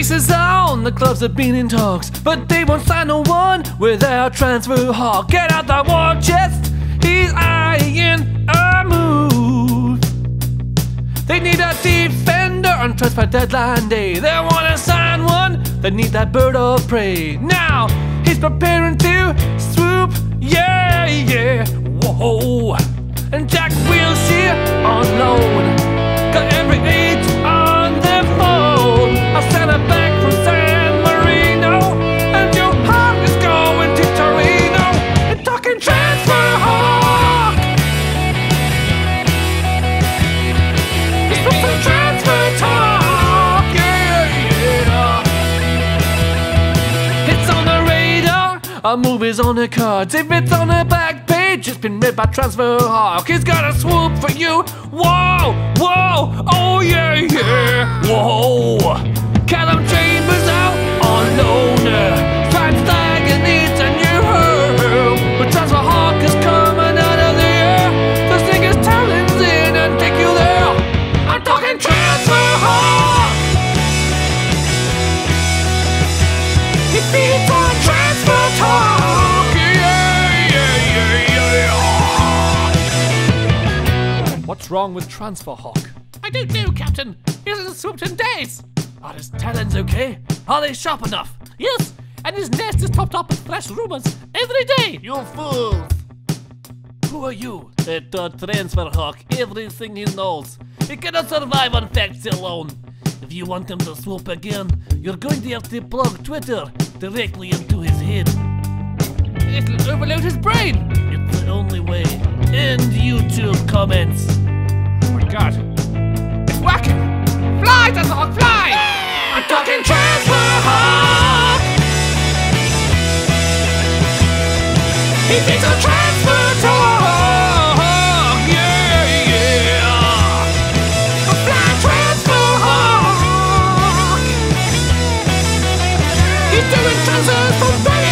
races on, the clubs have been in talks, but they won't sign no one without transfer hawk. Get out the war chest, he's eyeing a move. They need a defender on transfer deadline day. They wanna sign one, they need that bird of prey. Now he's preparing to swoop, yeah, yeah, whoa. A movie's on the cards. If it's on the back page, it's been made by Transfer Hawk. He's got a swoop for you. Whoa, whoa, oh yeah, yeah, whoa. What's wrong with Transfer Hawk? I don't know, Captain. He hasn't swooped in days. Are his talons okay? Are they sharp enough? Yes, and his nest is topped up with fresh rumors every day. You fool! Who are you? A third transfer hawk. Everything he knows. He cannot survive on facts alone. If you want him to swoop again, you're going to have to plug Twitter directly into his head. It'll overload his brain. It's the only way. And YouTube comments. It's a transfer talk. Yeah, yeah. A transfer hawk. He's doing transfers from Vegas.